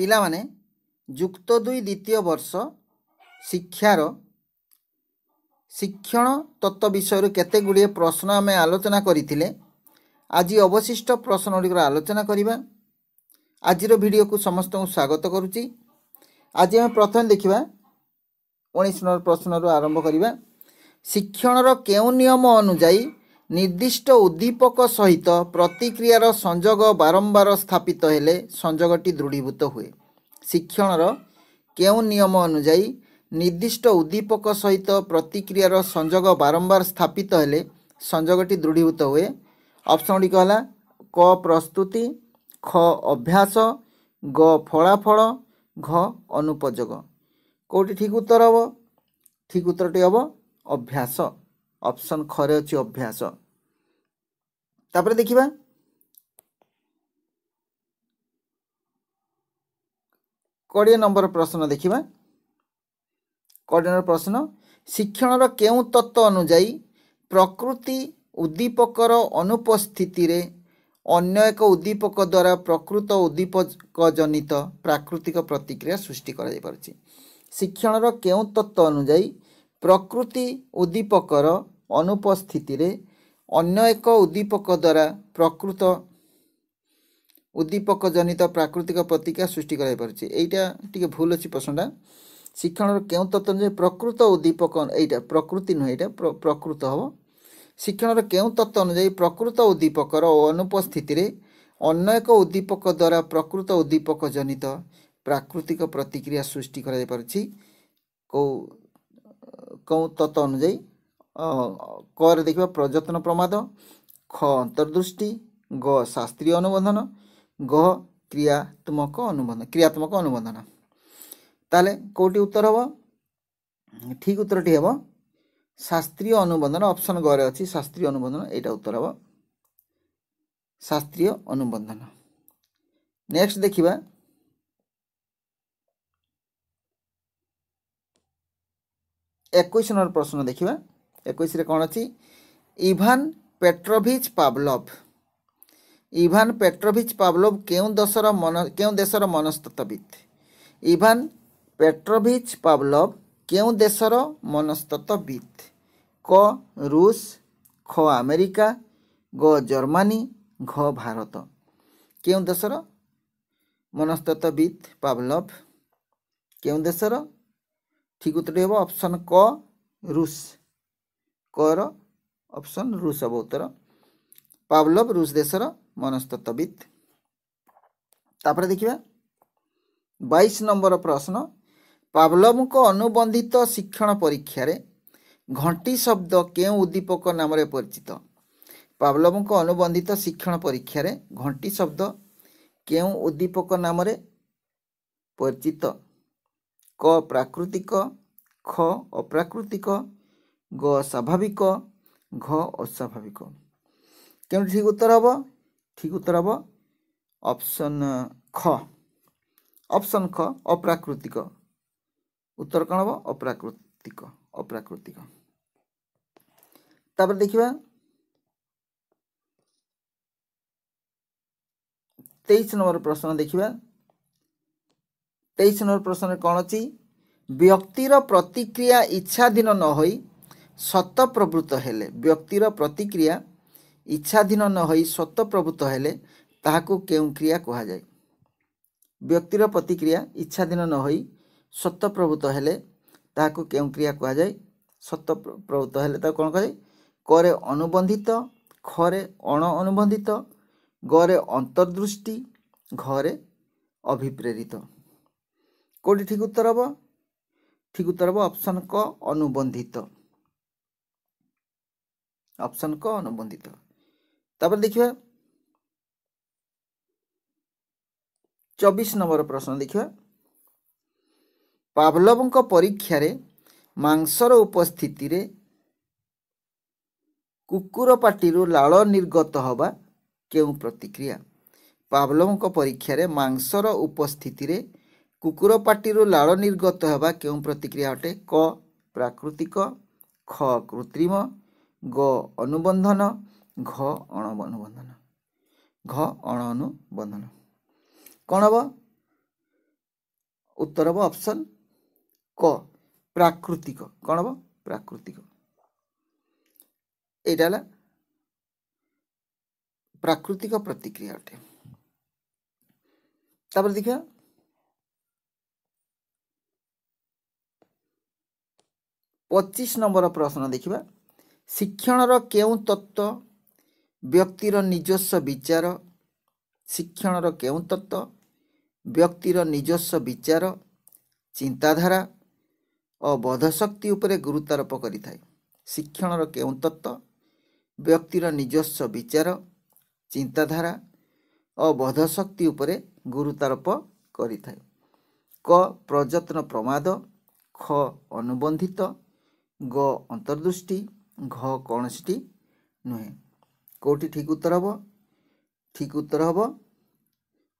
ପିଲାମାନେ ଯୁକ୍ତ ଦୁଇ ଦ୍ୱିତୀୟ ବର୍ଷ ଶିକ୍ଷାର ଶିକ୍ଷଣ ତତ୍ତ୍ୱ ବିଷୟରୁ କେତେ ଗୁଡ଼ିଏ ପ୍ରଶ୍ନ ଆମେ ଆଲୋଚନା କରିଥିଲେ ଆଜି ଅବଶିଷ୍ଟ ପ୍ରଶ୍ନ ଗୁଡ଼ିକର ଆଲୋଚନା କରିବା। ଆଜିର ଭିଡ଼ିଓକୁ ସମସ୍ତଙ୍କୁ ସ୍ୱାଗତ କରୁଛି। ଆଜି ଆମେ ପ୍ରଥମେ ଦେଖିବା ଉଣେଇଶ ନମ୍ବର ପ୍ରଶ୍ନରୁ ଆରମ୍ଭ କରିବା। ଶିକ୍ଷଣର କେଉଁ ନିୟମ ଅନୁଯାୟୀ ନିର୍ଦ୍ଦିଷ୍ଟ ଉଦ୍ଦୀପକ ସହିତ ପ୍ରତିକ୍ରିୟାର ସଂଯୋଗ ବାରମ୍ବାର ସ୍ଥାପିତ ହେଲେ ସଂଯୋଗଟି ଦୃଢ଼ୀଭୂତ ହୁଏ। ଶିକ୍ଷଣର କେଉଁ ନିୟମ ଅନୁଯାୟୀ ନିର୍ଦ୍ଦିଷ୍ଟ ଉଦ୍ଦୀପକ ସହିତ ପ୍ରତିକ୍ରିୟାର ସଂଯୋଗ ବାରମ୍ବାର ସ୍ଥାପିତ ହେଲେ ସଂଯୋଗଟି ଦୃଢ଼ୀଭୂତ ହୁଏ? ଅପସନ୍ ଗୁଡ଼ିକ ହେଲା କ ପ୍ରସ୍ତୁତି ଖ ଅଭ୍ୟାସ ଗ ଫଳାଫଳ ଘ ଅନୁପଯୋଗ। କେଉଁଠି ଠିକ୍ ଉତ୍ତର ହେବ? ଠିକ୍ ଉତ୍ତରଟି ହେବ ଅଭ୍ୟାସ। ଅପସନ୍ ଖରେ ଅଛି ଅଭ୍ୟାସ। ତାପରେ ଦେଖିବା। କୋଡ଼ିଏ ନମ୍ବର ପ୍ରଶ୍ନ ଦେଖିବା। କୋଡ଼ିଏ ନମ୍ବର ପ୍ରଶ୍ନ ଶିକ୍ଷଣର କେଉଁ ତତ୍ତ୍ୱ ଅନୁଯାୟୀ ପ୍ରକୃତି ଉଦ୍ଦୀପକର ଅନୁପସ୍ଥିତିରେ ଅନ୍ୟ ଏକ ଉଦ୍ଦୀପକ ଦ୍ୱାରା ପ୍ରକୃତ ଉଦ୍ଦୀପକ ଜନିତ ପ୍ରାକୃତିକ ପ୍ରତିକ୍ରିୟା ସୃଷ୍ଟି କରାଯାଇପାରୁଛି। ଶିକ୍ଷଣର କେଉଁ ତତ୍ତ୍ୱ ଅନୁଯାୟୀ ପ୍ରକୃତି ଉଦ୍ଦୀପକର ଅନୁପସ୍ଥିତିରେ ଅନ୍ୟ ଏକ ଉଦ୍ଦୀପକ ଦ୍ୱାରା ପ୍ରକୃତ ଉଦ୍ଦୀପକ ଜନିତ ପ୍ରାକୃତିକ ପ୍ରତିକ୍ରିୟା ସୃଷ୍ଟି କରାଯାଇପାରୁଛି। ଏଇଟା ଟିକେ ଭୁଲ ଅଛି ପ୍ରଶ୍ନଟା। ଶିକ୍ଷଣର କେଉଁ ତତ୍ତ୍ୱ ଅନୁଯାୟୀ ପ୍ରକୃତ ଉଦ୍ଦୀପକ ଏଇଟା ପ୍ରକୃତି ନୁହେଁ ଏଇଟା ପ୍ରକୃତ ହେବ। ଶିକ୍ଷଣର କେଉଁ ତତ୍ତ୍ୱ ଅନୁଯାୟୀ ପ୍ରକୃତ ଉଦ୍ଦୀପକର ଅନୁପସ୍ଥିତିରେ ଅନ୍ୟ ଏକ ଉଦ୍ଦୀପକ ଦ୍ୱାରା ପ୍ରକୃତ ଉଦ୍ଦୀପକ ଜନିତ ପ୍ରାକୃତିକ ପ୍ରତିକ୍ରିୟା ସୃଷ୍ଟି କରାଯାଇପାରୁଛି। କେଉଁ କେଉଁ ତତ୍ତ୍ୱ ଅନୁଯାୟୀ କରେ ଦେଖିବା ପ୍ରଯତ୍ନ ପ୍ରମାଦ ଖ ଅନ୍ତର୍ଦୃଷ୍ଟି ଗ ଶାସ୍ତ୍ରୀୟ ଅନୁବନ୍ଧନ ଗ କ୍ରିୟାତ୍ମକ ଅନୁବନ୍ଧନ କ୍ରିୟାତ୍ମକ ଅନୁବନ୍ଧନ। ତାହେଲେ କେଉଁଟି ଉତ୍ତର ହେବ? ଠିକ୍ ଉତ୍ତରଟି ହେବ ଶାସ୍ତ୍ରୀୟ ଅନୁବନ୍ଧନ ଅପସନ୍ ଗରେ ଅଛି ଶାସ୍ତ୍ରୀୟ ଅନୁବନ୍ଧନ ଏଇଟା ଉତ୍ତର ହେବ। ଶାସ୍ତ୍ରୀୟ ଅନୁବନ୍ଧନ। ନେକ୍ସଟ ଦେଖିବା। ଏକୋଇଶ ନମ୍ବର ପ୍ରଶ୍ନ ଦେଖିବା। ଏକୋଇଶରେ କ'ଣ ଅଛି? ଇଭାନ୍ ପେଟ୍ରୋଭିଚ୍ ପାଭଲଭ୍ ଇଭାନ୍ ପେଟ୍ରୋଭିଚ୍ ପାଭଲଭ୍ କେଉଁ ଦେଶର ମନ କେଉଁ ଦେଶର ମନସ୍ତତ୍ତ୍ୱବିତ୍ ଇଭାନ୍ ପେଟ୍ରୋଭିଚ୍ ପାଭଲଭ୍ କେଉଁ ଦେଶର ମନସ୍ତତ୍ତ୍ୱବିତ୍ କ ରୁଷ ଖ ଆମେରିକା ଗ ଜର୍ମାନୀ ଘ ଭାରତ। କେଉଁ ଦେଶର ମନସ୍ତତ୍ତ୍ୱବିତ୍ ପାଭଲଭ୍ କେଉଁ ଦେଶର? ଠିକ୍ ଉତ୍ତରଟି ହେବ ଅପସନ୍ କ ରୁଷ। କର ଅପସନ୍ ରୁଷ ହେବ ଉତ୍ତର। ପାଭଲଭ୍ ରୁଷ ଦେଶର ମନସ୍ତତ୍ତ୍ୱବିତ୍। ତାପରେ ଦେଖିବା। ବାଇଶ ନମ୍ବର ପ୍ରଶ୍ନ। ପାଭଲଭଙ୍କ ଅନୁବନ୍ଧିତ ଶିକ୍ଷଣ ପରୀକ୍ଷାରେ ଘଣ୍ଟି ଶବ୍ଦ କେଉଁ ଉଦ୍ଦୀପକ ନାମରେ ପରିଚିତ? ପାଭଲଭଙ୍କ ଅନୁବନ୍ଧିତ ଶିକ୍ଷଣ ପରୀକ୍ଷାରେ ଘଣ୍ଟି ଶବ୍ଦ କେଉଁ ଉଦ୍ଦୀପକ ନାମରେ ପରିଚିତ? କ ପ୍ରାକୃତିକ ଖ ଅପ୍ରାକୃତିକ ଗ ସ୍ୱାଭାବିକ ଘ ଅସ୍ୱାଭାବିକ କେଉଁଠି ଠିକ୍ ଉତ୍ତର ହେବ ଠିକ୍ ଉତ୍ତର ହେବ ଅପସନ୍ ଖ ଅପସନ୍ ଖ ଅପ୍ରାକୃତିକ ଉତ୍ତର କ'ଣ ହେବ ଅପ୍ରାକୃତିକ ଅପ୍ରାକୃତିକ ତାପରେ ଦେଖିବା ତେଇଶ ନମ୍ବର ପ୍ରଶ୍ନ ଦେଖିବା ତେଇଶ ନମ୍ବର ପ୍ରଶ୍ନରେ କ'ଣ ଅଛି? ବ୍ୟକ୍ତିର ପ୍ରତିକ୍ରିୟା ଇଚ୍ଛାଧୀନ ନ ହୋଇ ସତପ୍ରବୃତ୍ତ ହେଲେ ବ୍ୟକ୍ତିର ପ୍ରତିକ୍ରିୟା ଇଚ୍ଛାଧୀନ ନ ହୋଇ ସତପ୍ରବୃତ୍ତ ହେଲେ ତାହାକୁ କେଉଁ କ୍ରିୟା କୁହାଯାଏ? ବ୍ୟକ୍ତିର ପ୍ରତିକ୍ରିୟା ଇଚ୍ଛାଧୀନ ନ ହୋଇ ସତପ୍ରବୃତ୍ତ ହେଲେ ତାହାକୁ କେଉଁ କ୍ରିୟା କୁହାଯାଏ? ସତପ୍ରବୃତ୍ତ ହେଲେ ତାକୁ କ'ଣ କୁହାଯାଏ? କରେ ଅନୁବନ୍ଧିତ ଖରେ ଅଣ ଅନୁବନ୍ଧିତ ଗରେ ଅନ୍ତର୍ଦୃଷ୍ଟି ଘରେ ଅଭିପ୍ରେରିତ। କେଉଁଠି ଠିକ୍ ଉତ୍ତର ହେବ? ଠିକ୍ ଉତ୍ତର ହେବ ଅପସନ୍ କ ଅନୁବନ୍ଧିତ। ଅପସନ୍ କ ଅନୁବନ୍ଧିତ? ତାପରେ ଦେଖିବା। ଚବିଶ ନମ୍ବର ପ୍ରଶ୍ନ ଦେଖିବା। ପାଭଲଭଙ୍କ ପରୀକ୍ଷାରେ ମାଂସର ଉପସ୍ଥିତିରେ କୁକୁର ପାଟିରୁ ଲାଳ ନିର୍ଗତ ହେବା କେଉଁ ପ୍ରତିକ୍ରିୟା? ପାଭଲଭଙ୍କ ପରୀକ୍ଷାରେ ମାଂସର ଉପସ୍ଥିତିରେ କୁକୁର ପାଟିରୁ ଲାଳ ନିର୍ଗତ ହେବା କେଉଁ ପ୍ରତିକ୍ରିୟା ଅଟେ? କ ପ୍ରାକୃତିକ ଖ କୃତ୍ରିମ ଗ ଅନୁବନ୍ଧନ ଘ ଅଣ ଅନୁବନ୍ଧନ ଘ ଅଣ ଅନୁବନ୍ଧନ କ'ଣ ହେବ ଉତ୍ତର ହେବ ଅପସନ୍ କ ପ୍ରାକୃତିକ କ'ଣ ହେବ ପ୍ରାକୃତିକ ଏଇଟା ହେଲା ପ୍ରାକୃତିକ ପ୍ରତିକ୍ରିୟା ଅଟେ। ତାପରେ ଦେଖିବା। ପଚିଶ ନମ୍ବର ପ୍ରଶ୍ନ ଦେଖିବା। ଶିକ୍ଷଣର କେଉଁ ତତ୍ତ୍ୱ ବ୍ୟକ୍ତିର ନିଜସ୍ୱ ବିଚାର। ଶିକ୍ଷଣର କେଉଁ ତତ୍ତ୍ୱ ବ୍ୟକ୍ତିର ନିଜସ୍ୱ ବିଚାର ଚିନ୍ତାଧାରା ଓ ବୋଧଶକ୍ତି ଉପରେ ଗୁରୁତ୍ୱାରୋପ କରିଥାଏ। ଶିକ୍ଷଣର କେଉଁ ତତ୍ତ୍ୱ ବ୍ୟକ୍ତିର ନିଜସ୍ୱ ବିଚାର ଚିନ୍ତାଧାରା ଓ ବୋଧଶକ୍ତି ଉପରେ ଗୁରୁତ୍ୱାରୋପ କରିଥାଏ। କ ପ୍ରଯତ୍ନ ପ୍ରମାଦ ଖ ଅନୁବନ୍ଧିତ ଗ ଅନ୍ତର୍ଦୃଷ୍ଟି ଘ କୌଣସିଟି ନୁହେଁ। କେଉଁଠି ଠିକ୍ ଉତ୍ତର ହେବ? ଠିକ୍ ଉତ୍ତର ହେବ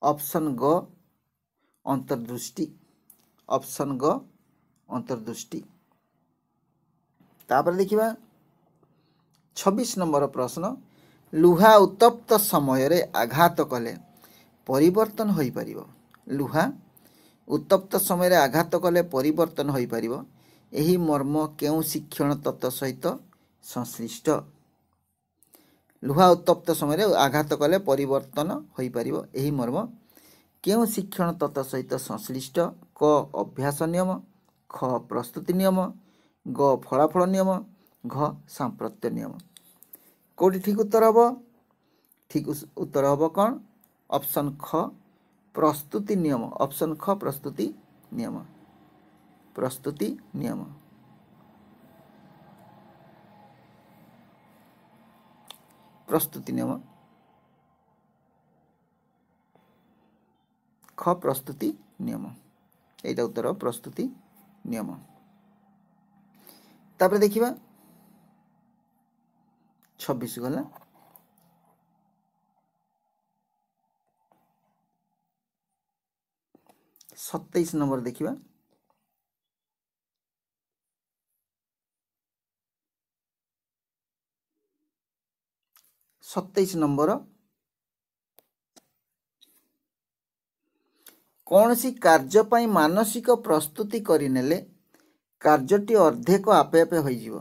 ଅପସନ୍ ଗ ଅନ୍ତର୍ଦୃଷ୍ଟି। ଅପସନ୍ ଗ ଅନ୍ତର୍ଦୃଷ୍ଟି। ତାପରେ ଦେଖିବା ଛବିଶ ନମ୍ବର ପ୍ରଶ୍ନ ଲୁହା ଉତ୍ତପ୍ତ ସମୟରେ ଆଘାତ କଲେ ପରିବର୍ତ୍ତନ ହୋଇପାରିବ। ଲୁହା ଉତ୍ତପ୍ତ ସମୟରେ ଆଘାତ କଲେ ପରିବର୍ତ୍ତନ ହୋଇପାରିବ। ଏହି ମର୍ମ କେଉଁ ଶିକ୍ଷଣ ତତ୍ତ୍ୱ ସହିତ ସଂଶ୍ଳିଷ୍ଟ ଲୁହା ଉତ୍ତପ୍ତ ସମୟରେ ଆଘାତ କଲେ ପରିବର୍ତ୍ତନ ହୋଇପାରିବ। ଏହି ମର୍ମ କେଉଁ ଶିକ୍ଷଣ ତତ୍ତ୍ୱ ସହିତ ସଂଶ୍ଳିଷ୍ଟ କ ଅଭ୍ୟାସ ନିୟମ ଖ ପ୍ରସ୍ତୁତି ନିୟମ ଗ ଫଳାଫଳ ନିୟମ ଘ ସାମ୍ପ୍ରତ୍ୟ ନିୟମ। କେଉଁଠି ଠିକ୍ ଉତ୍ତର ହେବ? ଠିକ୍ ଉତ୍ତର ହେବ କ'ଣ? ଅପସନ୍ ଖ ପ୍ରସ୍ତୁତି ନିୟମ। ଅପସନ୍ ଖ ପ୍ରସ୍ତୁତି ନିୟମ। ପ୍ରସ୍ତୁତି ନିୟମ। ପ୍ରସ୍ତୁତି ନିୟମ ଖ ପ୍ରସ୍ତୁତି ନିୟମ ଏଇଟା ଉତ୍ତର ପ୍ରସ୍ତୁତି ନିୟମ ତାପରେ ଦେଖିବା ଛବିଶ ଗଲା ସତେଇଶ ନମ୍ବର ଦେଖିବା ସତେଇଶ ନମ୍ବର। କୌଣସି କାର୍ଯ୍ୟ ପାଇଁ ମାନସିକ ପ୍ରସ୍ତୁତି କରିନେଲେ କାର୍ଯ୍ୟଟି ଅର୍ଦ୍ଧେକ ଆପେ ଆପେ ହୋଇଯିବ।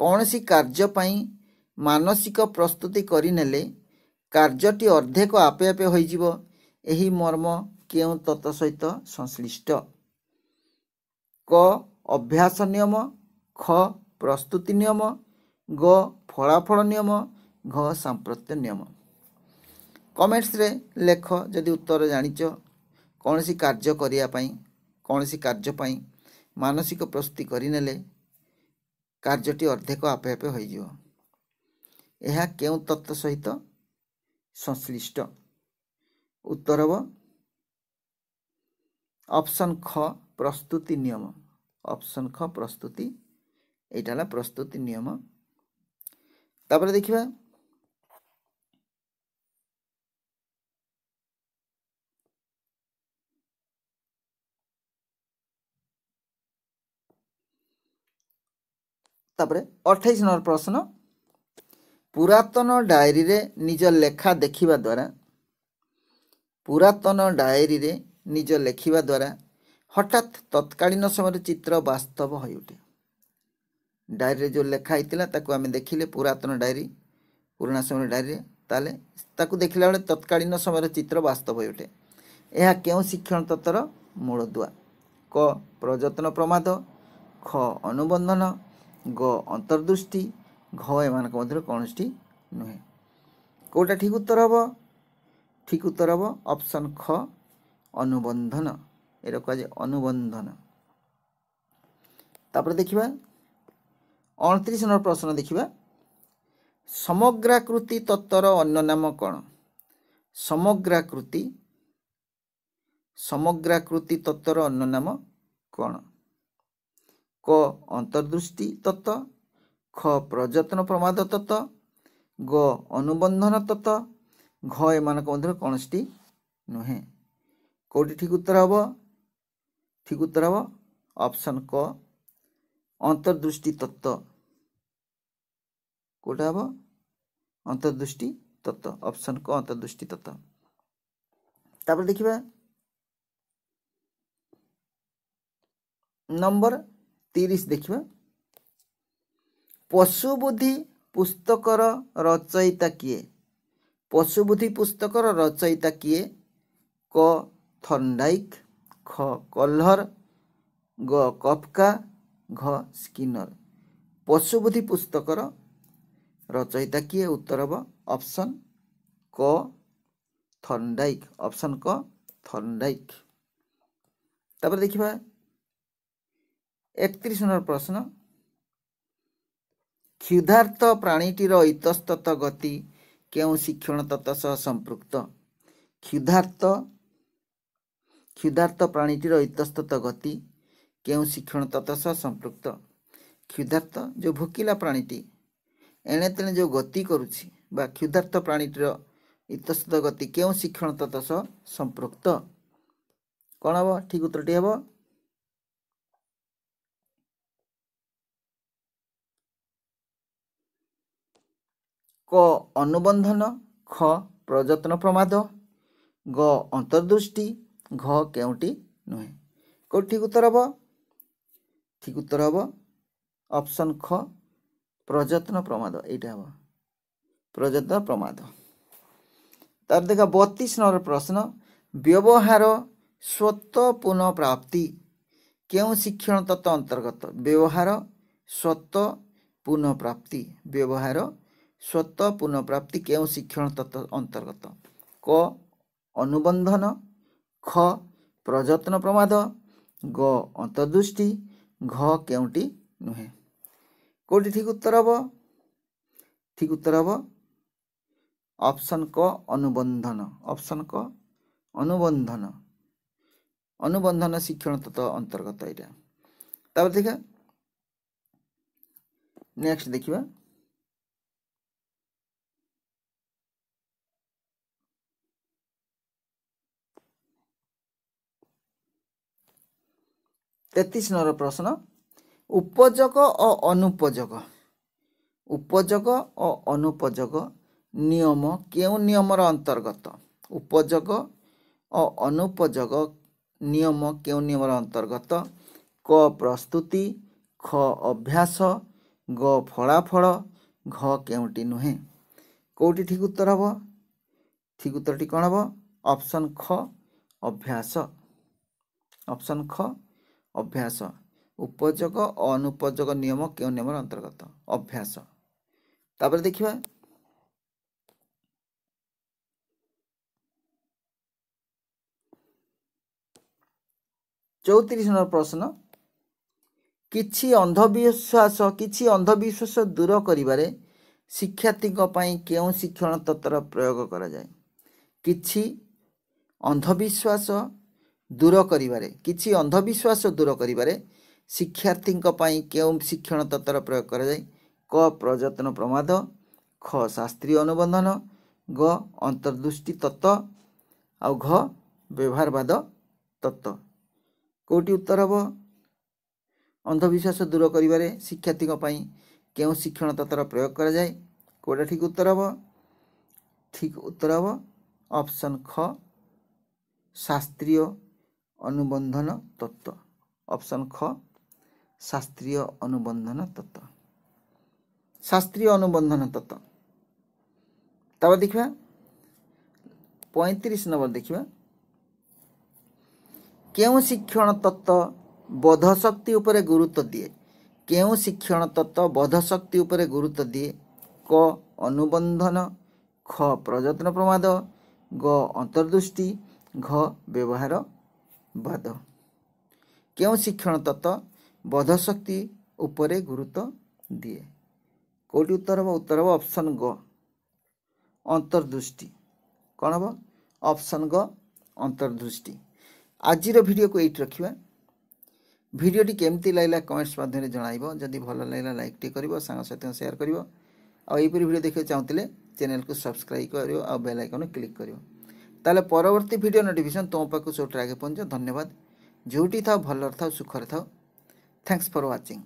କୌଣସି କାର୍ଯ୍ୟ ପାଇଁ ମାନସିକ ପ୍ରସ୍ତୁତି କରିନେଲେ କାର୍ଯ୍ୟଟି ଅର୍ଦ୍ଧେକ ଆପେ ଆପେ ହୋଇଯିବ। ଏହି ମର୍ମ କେଉଁ ତତ୍ତ୍ୱ ସହିତ ସଂଶ୍ଳିଷ୍ଟ? କ ଅଭ୍ୟାସ ନିୟମ ଖ ପ୍ରସ୍ତୁତି ନିୟମ ଗ ଫଳାଫଳ ନିୟମ ଘ ସାମ୍ପ୍ରତ୍ୟ ନିୟମ କମେଣ୍ଟସରେ ଲେଖ ଯଦି ଉତ୍ତର ଜାଣିଛ କୌଣସି କାର୍ଯ୍ୟ କରିବା ପାଇଁ କୌଣସି କାର୍ଯ୍ୟ ପାଇଁ ମାନସିକ ପ୍ରସ୍ତୁତି କରିନେଲେ କାର୍ଯ୍ୟଟି ଅର୍ଦ୍ଧେକ ଆପେ ଆପେ ହୋଇଯିବ। ଏହା କେଉଁ ତତ୍ତ୍ୱ ସହିତ ସଂଶ୍ଳିଷ୍ଟ? ଉତ୍ତର ହେବ ଅପସନ୍ ଖ ପ୍ରସ୍ତୁତି ନିୟମ। ଅପସନ୍ ଖ ପ୍ରସ୍ତୁତି ଏଇଟା ହେଲା ପ୍ରସ୍ତୁତି ନିୟମ। ତାପରେ ଦେଖିବା ତାପରେ ଅଠେଇଶ ନମ୍ବର ପ୍ରଶ୍ନ ପୁରାତନ ଡାଏରୀରେ ନିଜ ଲେଖା ଦେଖିବା ଦ୍ୱାରା ପୁରାତନ ଡାଏରୀରେ ନିଜ ଲେଖିବା ଦ୍ୱାରା ହଠାତ୍ ତତ୍କାଳୀନ ସମୟରେ ଚିତ୍ର ବାସ୍ତବ ହୋଇଉଠେ। ଡାଏରୀରେ ଯେଉଁ ଲେଖା ହେଇଥିଲା ତାକୁ ଆମେ ଦେଖିଲେ ପୁରାତନ ଡାଏରୀ ପୁରୁଣା ସମୟର ଡାଏରୀରେ ତାହେଲେ ତାକୁ ଦେଖିଲା ବେଳେ ତତ୍କାଳୀନ ସମୟର ଚିତ୍ର ବାସ୍ତବ ହୋଇଉଠେ। ଏହା କେଉଁ ଶିକ୍ଷଣ ତତ୍ତ୍ୱର ମୂଳଦୁଆ? କ. ପ୍ରଯତ୍ନ ପ୍ରମାଦ ଖ. ଅନୁବନ୍ଧନ ଗ ଅନ୍ତର୍ଦୃଷ୍ଟି ଘ ଏମାନଙ୍କ ମଧ୍ୟରୁ କୌଣସିଟି ନୁହେଁ। କେଉଁଟା ଠିକ୍ ଉତ୍ତର ହେବ? ଠିକ୍ ଉତ୍ତର ହେବ ଅପସନ୍ ଖ ଅନୁବନ୍ଧନ। ଏଇଟା କୁହାଯାଏ ଅନୁବନ୍ଧନ। ତାପରେ ଦେଖିବା ଅଣତିରିଶ ନମ୍ବର ପ୍ରଶ୍ନ ଦେଖିବା। ସମଗ୍ରାକୃତି ତତ୍ତ୍ୱର ଅନ୍ୟ ନାମ କ'ଣ? ସମଗ୍ରାକୃତି ସମଗ୍ରାକୃତି ତତ୍ତ୍ୱର ଅନ୍ୟ ନାମ କ'ଣ? କ ଅନ୍ତର୍ଦୃଷ୍ଟି ତତ୍ତ୍ୱ ଖ ପ୍ରଯତ୍ନ ପ୍ରମାଦ ତତ୍ତ୍ୱ ଗ ଅନୁବନ୍ଧନ ତତ୍ତ୍ୱ ଘ ଏମାନଙ୍କ ମଧ୍ୟରୁ କୌଣସିଟି ନୁହେଁ। କେଉଁଠି ଠିକ୍ ଉତ୍ତର ହେବ? ଠିକ୍ ଉତ୍ତର ହେବ ଅପସନ୍ କ ଅନ୍ତର୍ଦୃଷ୍ଟି ତତ୍ତ୍ୱ କେଉଁଟା ହେବ? ଅନ୍ତର୍ଦୃଷ୍ଟି ତତ୍ତ୍ୱ ଅପସନ୍ କ ଅନ୍ତର୍ଦୃଷ୍ଟି ତତ୍ତ୍ୱ ତାପରେ ଦେଖିବା। ନମ୍ବର ତିରିଶ ଦେଖିବା। ପଶୁବୁଦ୍ଧି ପୁସ୍ତକର ରଚୟିତା କିଏ? ପଶୁବୁଦ୍ଧି ପୁସ୍ତକର ରଚୟିତା କିଏ? କ. ଥର୍ଣ୍ଡାଇକ୍ ଖ. କହ୍ଲର ଗ. କଫକା ଘ. ସ୍କିନର। ପଶୁବୁଦ୍ଧି ପୁସ୍ତକର ରଚୟିତା କିଏ? ଉତ୍ତର ହେବ ଅପସନ୍ କ. ଥର୍ଣ୍ଡାଇକ୍ ଅପସନ୍ କ. ଥର୍ଣ୍ଡାଇକ୍ ତାପରେ ଦେଖିବା একত্রিশ নম্বর প্রশ্ন ক্ষুধার্ত প্রাণীটির ইতস্তত গতি কেউ শিক্ষণ তত্ত্ব সহ সম্পৃক্ত ক্ষুধার্ত ক্ষুধার্ত প্রাণীটির ইতস্তত গতি কেউ শিক্ষণ তত্ত্ব সহ সম্পৃক্ত ক্ষুধার্ত যে ভোকিলা প্রাণীটি এণে তেণে যে গতি করুছি বা ক্ষুধার্ত প্রাণীটির ইতস্তত গতি কেউ শিক্ষণ তত্ত্ব সহ সম্পৃক্ত କ'ଣ ହେବ ଠିକ୍ ଉତ୍ତରଟି ହେବ ଅନୁବନ୍ଧନ ଖ ପ୍ରଯତ୍ନ ପ୍ରମାଦ ଗ ଅନ୍ତର୍ଦୃଷ୍ଟି ଘ କେଉଁଟି ନୁହେଁ। କେଉଁଠି ଠିକ୍ ଉତ୍ତର ହେବ? ଠିକ୍ ଉତ୍ତର ହେବ ଅପସନ୍ ଖ ପ୍ରଯତ୍ନ ପ୍ରମାଦ ଏଇଟା ହେବ। ପ୍ରଯତ୍ନ ପ୍ରମାଦ। ତାର ଦେଖା ବତିଶ ନମ୍ବର ପ୍ରଶ୍ନ ବ୍ୟବହାର ସ୍ୱତ ପୁନଃପ୍ରାପ୍ତି କେଉଁ ଶିକ୍ଷଣ ତତ୍ତ୍ୱ ଅନ୍ତର୍ଗତ? ବ୍ୟବହାର ସ୍ୱତ ପୁନଃପ୍ରାପ୍ତି ବ୍ୟବହାର ସ୍ୱତ ପୁନଃପ୍ରାପ୍ତି କେଉଁ ଶିକ୍ଷଣ ତତ୍ତ୍ୱ ଅନ୍ତର୍ଗତ? କ ଅନୁବନ୍ଧନ ଖ ପ୍ରଯତ୍ନ ପ୍ରମାଦ ଗ ଅନ୍ତର୍ଦୃଷ୍ଟି ଘ କେଉଁଟି ନୁହେଁ। କେଉଁଠି ଠିକ୍ ଉତ୍ତର ହେବ? ଠିକ୍ ଉତ୍ତର ହେବ ଅପସନ୍ କ ଅନୁବନ୍ଧନ। ଅପସନ୍ କ ଅନୁବନ୍ଧନ। ଅନୁବନ୍ଧନ ଶିକ୍ଷଣ ତତ୍ତ୍ୱ ଅନ୍ତର୍ଗତ ଏଇଟା। ତାପରେ ଦେଖିବା। ନେକ୍ସଟ ଦେଖିବା। ତେତିଶ ନମ୍ବର ପ୍ରଶ୍ନ। ଉପଯୋଗ ଓ ଅନୁପଯୋଗ। ଉପଯୋଗ ଓ ଅନୁପଯୋଗ ନିୟମ କେଉଁ ନିୟମର ଅନ୍ତର୍ଗତ? ଉପଯୋଗ ଓ ଅନୁପଯୋଗ ନିୟମ କେଉଁ ନିୟମର ଅନ୍ତର୍ଗତ? କ ପ୍ରସ୍ତୁତି ଖ ଅଭ୍ୟାସ ଗ ଫଳାଫଳ ଘ କେଉଁଟି ନୁହେଁ? କେଉଁଟି ଠିକ୍ ଉତ୍ତର ହେବ? ଠିକ୍ ଉତ୍ତରଟି କ'ଣ ହେବ? ଅପସନ୍ ଖ ଅଭ୍ୟାସ। ଅପସନ୍ ଖ ଅଭ୍ୟାସ। ଉପଯୋଗ ଅନୁପଯୋଗ ନିୟମ କେଉଁ ନିୟମର ଅନ୍ତର୍ଗତ? ଅଭ୍ୟାସ। ତାପରେ ଦେଖିବା। ଚଉତିରିଶ ନମ୍ବର ପ୍ରଶ୍ନ। କିଛି ଅନ୍ଧବିଶ୍ୱାସ କିଛି ଅନ୍ଧବିଶ୍ୱାସ ଦୂର କରିବାରେ ଶିକ୍ଷାର୍ଥୀଙ୍କ ପାଇଁ କେଉଁ ଶିକ୍ଷଣ ତତ୍ତ୍ୱର ପ୍ରୟୋଗ କରାଯାଏ? କିଛି ଅନ୍ଧବିଶ୍ୱାସ ଦୂର କରିବାରେ କିଛି ଅନ୍ଧବିଶ୍ୱାସ ଦୂର କରିବାରେ ଶିକ୍ଷାର୍ଥୀଙ୍କ ପାଇଁ କେଉଁ ଶିକ୍ଷଣ ତତ୍ତ୍ୱର ପ୍ରୟୋଗ କରାଯାଏ? କ. ପ୍ରଯତ୍ନ ପ୍ରମାଦ ଖ. ଶାସ୍ତ୍ରୀୟ ଅନୁବନ୍ଧନ ଗ. ଅନ୍ତର୍ଦୃଷ୍ଟି ତତ୍ତ୍ୱ ଆଉ ଘ. ବ୍ୟବହାରବାଦ ତତ୍ତ୍ୱ କେଉଁଠି ଉତ୍ତର ହେବ? ଅନ୍ଧବିଶ୍ୱାସ ଦୂର କରିବାରେ ଶିକ୍ଷାର୍ଥୀଙ୍କ ପାଇଁ କେଉଁ ଶିକ୍ଷଣ ତତ୍ତ୍ୱର ପ୍ରୟୋଗ କରାଯାଏ? କେଉଁଟା ଠିକ୍ ଉତ୍ତର ହେବ? ଠିକ୍ ଉତ୍ତର ହେବ ଅପସନ୍ ଖ। ଶାସ୍ତ୍ରୀୟ ଅନୁବନ୍ଧନ ତତ୍ତ୍ୱ ଅପସନ୍ ଖ ଶାସ୍ତ୍ରୀୟ ଅନୁବନ୍ଧନ ତତ୍ତ୍ୱ ଶାସ୍ତ୍ରୀୟ ଅନୁବନ୍ଧନ ତତ୍ତ୍ୱ ତାପରେ ଦେଖିବା ପଇଁତିରିଶ ନମ୍ବର ଦେଖିବା କେଉଁ ଶିକ୍ଷଣ ତତ୍ତ୍ୱ ବୋଧଶକ୍ତି ଉପରେ ଗୁରୁତ୍ୱ ଦିଏ କେଉଁ ଶିକ୍ଷଣ ତତ୍ତ୍ୱ ବୋଧଶକ୍ତି ଉପରେ ଗୁରୁତ୍ୱ ଦିଏ କ ଅନୁବନ୍ଧନ ଖ ପ୍ରଯତ୍ନ ପ୍ରମାଦ ଗ ଅନ୍ତର୍ଦୃଷ୍ଟି ଘ ବ୍ୟବହାର ବାଦ କେଉଁ ଶିକ୍ଷଣ ତତ୍ତ୍ୱ ବୋଧଶକ୍ତି ଉପରେ ଗୁରୁତ୍ୱ ଦିଏ? କେଉଁଠି ଉତ୍ତର ହେବ? ଉତ୍ତର ହେବ ଅପସନ୍ ଗ ଅନ୍ତର୍ଦୃଷ୍ଟି। କ'ଣ ହେବ? ଅପସନ୍ ଗ ଅନ୍ତର୍ଦୃଷ୍ଟି। ଆଜିର ଭିଡ଼ିଓକୁ ଏଇଠି ରଖିବା। ଭିଡ଼ିଓଟି କେମିତି ଲାଗିଲା କମେଣ୍ଟସ୍ ମାଧ୍ୟମରେ ଜଣାଇବ। ଯଦି ଭଲ ଲାଗିଲା ଲାଇକ୍ଟି କରିବ ସାଙ୍ଗସାଥିଙ୍କୁ ସେୟାର କରିବ। ଆଉ ଏହିପରି ଭିଡ଼ିଓ ଦେଖିବାକୁ ଚାହୁଁଥିଲେ ଚ୍ୟାନେଲକୁ ସବସ୍କ୍ରାଇବ୍ କରିବ ଆଉ ବେଲ୍ ଆଇକନ୍କୁ କ୍ଲିକ୍ କରିବ। ତାହେଲେ ପରବର୍ତ୍ତୀ ଭିଡ଼ିଓ ନୋଟିଫିକେସନ୍ ତୁମ ପାଖକୁ ସବୁଠାରେ ଆଗେ ପହଞ୍ଚିବ ଧନ୍ୟବାଦ ଯେଉଁଠି ଥାଉ ଭଲରେ ଥାଉ ସୁଖରେ ଥାଉ ଥ୍ୟାଙ୍କସ୍ ଫର୍ ୱାଚିଂ